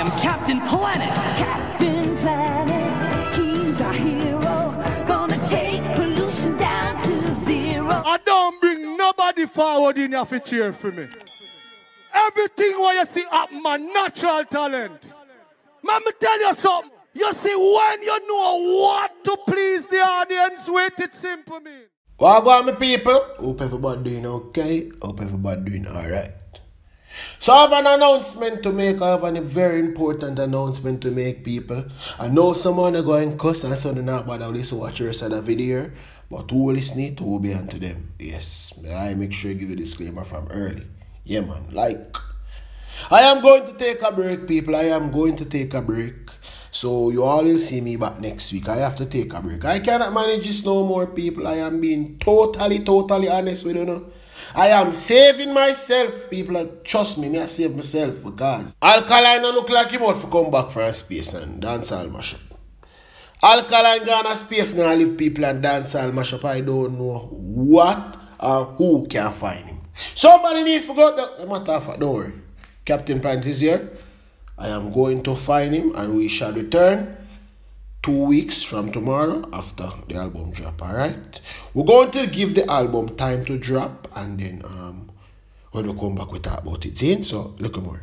am Captain Planet. Captain Planet, he's our hero. Gonna take pollution down to zero. I don't bring nobody forward in your cheer for me. Everything what you see up my natural talent. Let me tell you something. You see, when you know what to please the audience with, it's simple, man. Well, go on, my people. Hope everybody doing okay. Hope everybody doing alright. So I have an announcement to make. I have a very important announcement to make, people. I know someone are going cuss and something not. I'll listen watch the rest of the video. But who will listen to will be unto them. Yes. I make sure I give a disclaimer from early. Yeah, man. Like, I am going to take a break, people. I am going to take a break. So you all will see me back next week. I have to take a break. I cannot manage this no more, people. I am being totally, totally honest with you. Know? I am saving myself, people. Trust me, me I save myself because Alkaline don't look like him out for come back from space and dance all mash up. Alkaline gone a space now leave people and dance all. I don't know what or who can find him. Somebody need to go the matter of fact, don't worry. Captain Planet is here. I am going to find him and we shall return two weeks from tomorrow after the album drop alright? We're going to give the album time to drop and then um when we come back we talk about it see? So look more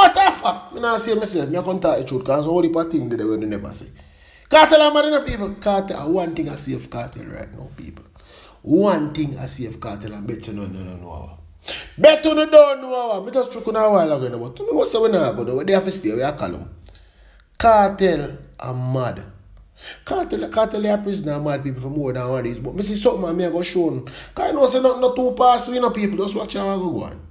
a tough fact I say myself I can't tell the truth because only part thing that we never say. Kartel I'm marrying people. Kartel one thing I see of Kartel right now people. One thing I see of Kartel I bet you no no no no Bet you don't know I just took a while ago but you know what's going on we have to stay we are calm Kartel are mad. Kartel, Kartel are prisoner mad people for more than one days. But me see something and me I go show them. Cause I know say not, not too pass we know people. Just watch how I go on.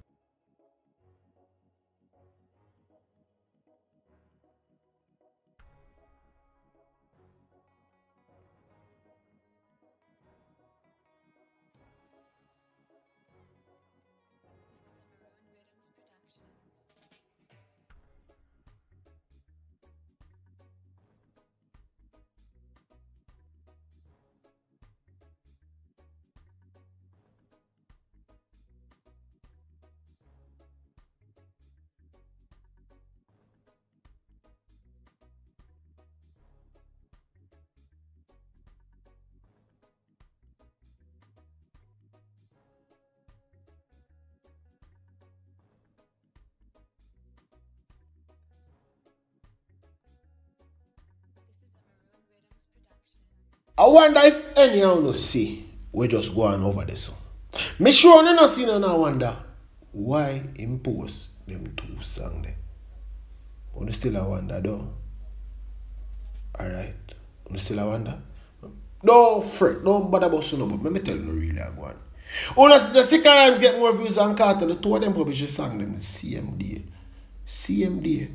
I wonder if any of you see we just go on over the sun. Me sure you not seen and I wonder why impose them two song there. But you still a wonder though. Alright. You still a wonder? Don't fret, don't bother about Suno, but let me tell you really I go on. Unu see the second rhymes get more views than Carter, the two of them publish the song them the same day. Same day.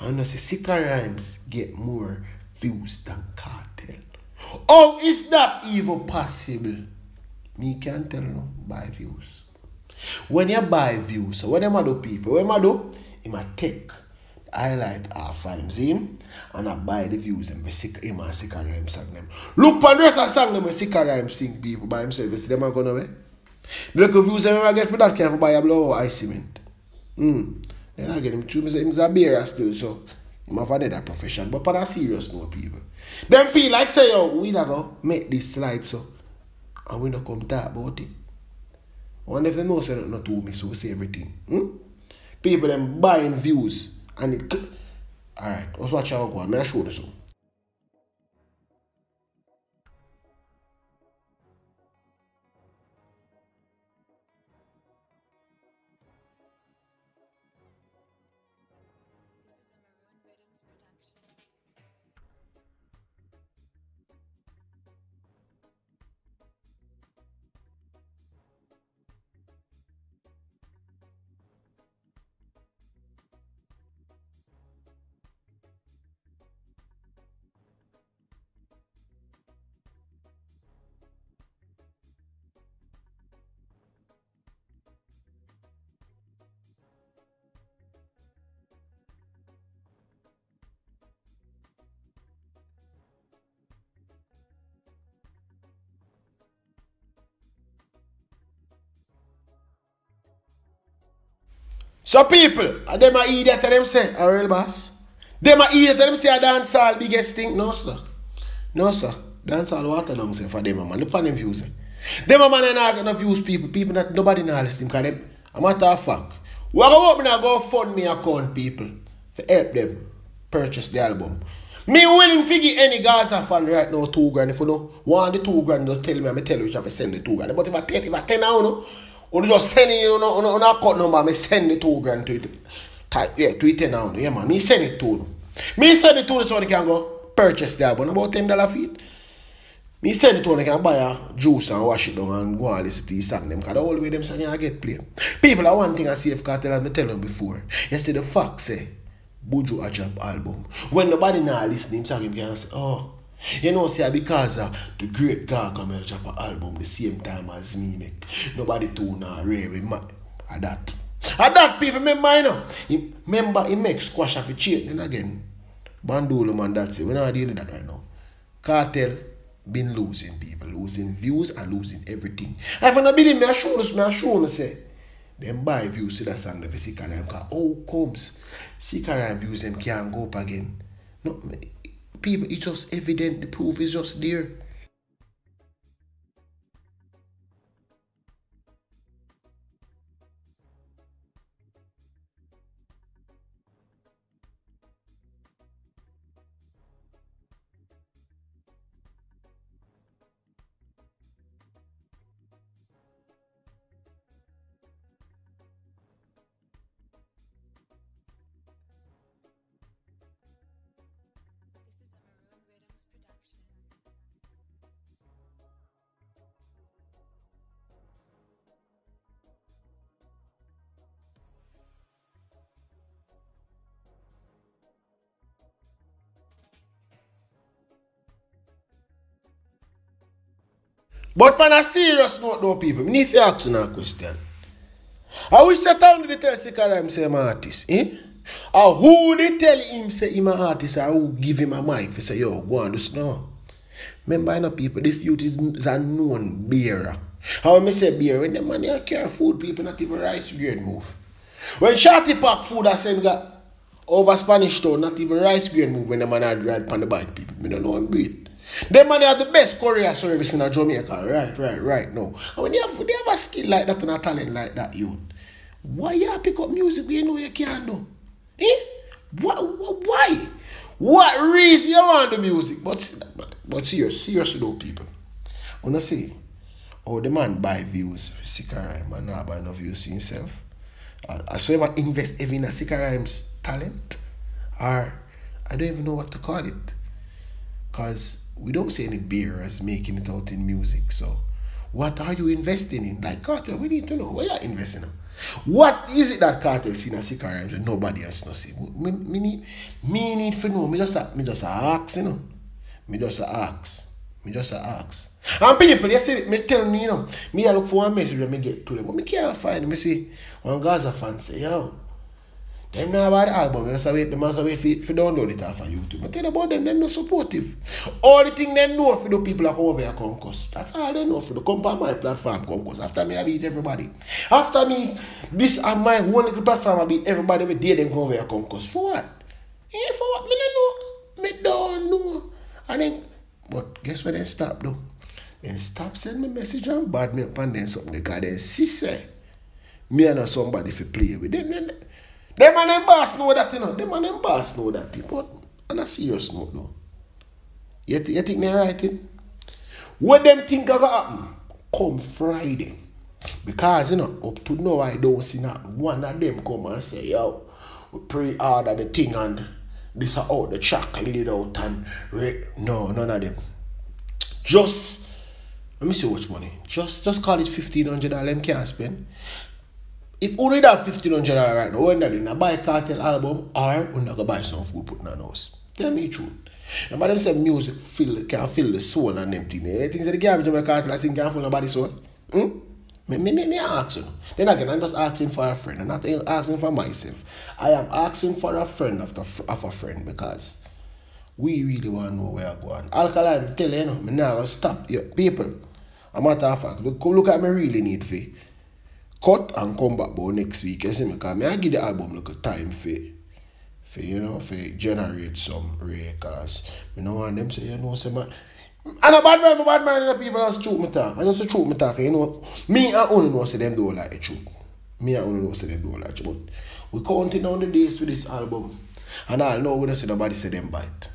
And Unu see Sika Rhymes get more views than Cartel. How is that even possible? Me can tell you, buy views. When you buy views, so when you do people, when you do, you might take highlight our fimes him and I buy the views and we sick him and sick rhyme sang them. Look on this and sang them we sick rhyme sing people by himself. You see them are gonna be. The little views them I get for that can buy a blow or ice cement. Hmm. Then I get him two him a beer still so him have another profession. But for a serious no people. Them feel like say yo, we go make this slide so and we not come talk about it. Wonder if they know say not, to me so we say everything. Hmm? People them buying views and it alright, let's watch how I go on. May I show you something. So people, and them a idiot and them say, a real boss. Them a idiot and them say a dance all biggest thing. No sir. No sir. Dance all water down say for them a man. Look on them views. eh. Them a man and not gonna views people. People that nobody not listen because them a matter of fact. We are going to go fund me account people to help them purchase the album. Me willing to give any Gaza fan right now two grand. If you know want the two grand, just tell me. I'm tell you, you have to send the two grand. But if I ten, if I ten now, no, U rridu s-seni unaqqot no ma mis-senni tugan tweetin għawnu, jemma, mi senni tunu. Mi senni tunu s-sori kjango purchase the dabu, na botin dala fit. Mi senni tunu kjan baja ġusa u għaxidom għan għali s-ti jisannim, kada all way dem sani I get play. People are one thing I see if cartel has been telling before. Yesterday the fuck say, Buju Ajab album. When nobody now listening, so I'm going say, oh, you know, say because uh, the great Gargamel drop an album the same time as me make. Nobody too now rare with my at that. At that people remember you know. Remember he make squash off a chain then again. Bandolo man that's it. We're not dealing with that right now. Kartel been losing people, losing views and losing everything. If you not believe me, I show you, me I show you say. Them buy views to that song of Sikaram because how comes Sikaram views them can't go up again. No people it's just evident the proof is just there. But on a serious note though people, me need to ask you a question. I wish that town did tell Sikaram say I'm an artist, eh? Or who they tell him say him an artist or who give him a mic for say yo go on do no. Remember you know people, this youth is, a known bearer. How me say beer, when the man here carry food, people not even rice grade move. When Shorty pack food I him got over Spanish town, not even rice grade move when the man had ride on the bike people. Me don't know him beat. Them man they have the best courier service in Jamaica. Right, right, right now. And when they have they have a skill like that and a talent like that, you why you pick up music you know you can't do? Eh? Why, why? What reason you want the music? But but, but serious, seriously though, people. When I say, oh, the man buy views Sikaram and not buy no views for himself. I, I saw him invest heavy in a Sikaram's talent. Or I don't even know what to call it. Because we don't see any bearers making it out in music. So what are you investing in? Like Kartel, we need to know where you're investing in. What is it that Kartel seen as Sikka Rymes nobody else knows see? Me, me, need, me need to know. Me just, me just a ask, you know. Me just a ask. Me just a ask. And people, you see, me tell me, you know, me I look for one message when me get to them, but me can't find it. Me see one Gaza fan say, yo, them now about the album, you must wait, they must wait for, for download it off of YouTube. But tell about them, them not supportive. All the thing they know for the people that come over here cuss. That's all they know for the come my platform come cuss. After me, I beat everybody. After me, this on my one little platform, I beat everybody every day them come over here cuss. For what? Yeah, for what? Me don't know. Me don't know. And then, but guess what they stop though? They stop send me message and bad me up and then something because then see say, me and somebody for play with. Then, them and them boss know that, you know. Them and them boss know that, people. But on a serious note, though. You, thi- you think they're writing? Eh? What them think are gonna happen? Come Friday. Because, you know, up to now, I don't see not one of them come and say, yo, we pre-order the thing and this are out the track laid out and no, none of them. Just let me see how much money. Just just call it fifteen hundred dollars. Them can't spend. If only that fifteen hundred dollars right now, when they buy a Kartel album or when they go buy some food put in a house. Tell me the truth. And them say music feel can feel the soul and them thing. Eh? Things that the garbage in my Kartel I think can feel nobody's soul. Hmm? Me, me, me, me ask you. Then again, I'm just asking for a friend. I'm not asking for myself. I am asking for a friend of, the, of a friend because we really want to know where I'm going. Alkaline, tell you, you know, now stop. Yeah, people, a matter of fact, look, look at me really need for cut and come back about next week, you see me? Because me I give the album like a time for, for you know, for generate some cause me no want them say, you know, say man, and a bad man, a bad man, and the people that's truth me talk. I know the truth me talk, you know, me and only know say them don't like the truth. Me and only know say them don't like the truth. But we counting down the days with this album. And I know we don't see nobody say them bite.